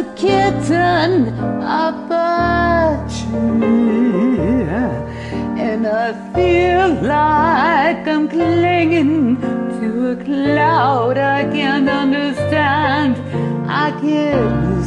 a kitten up a tree. And I feel like I'm clinging to a cloud I can't understand. I get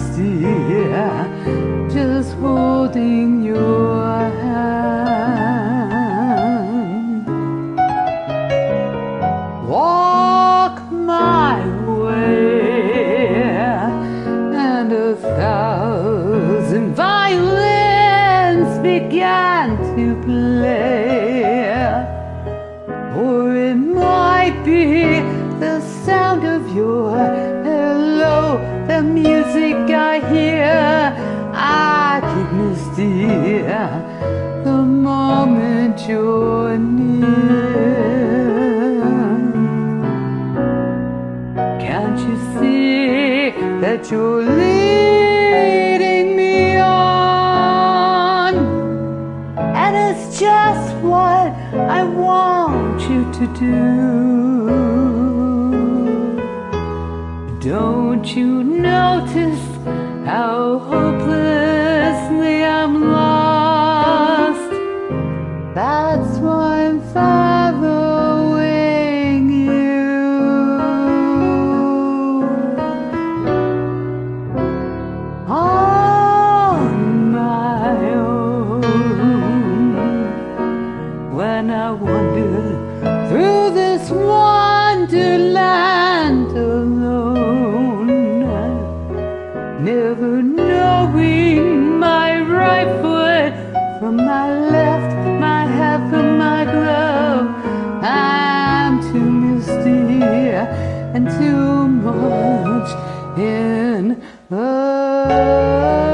Or it might be the sound of your hello, the music I hear. I get misty the moment you're near. Can't you see that you're leading it's just what I want you to do. Don't you notice how hopelessly I'm lost? That's why I'm following from my left, my hat from my glove. I'm too misty and too much in love.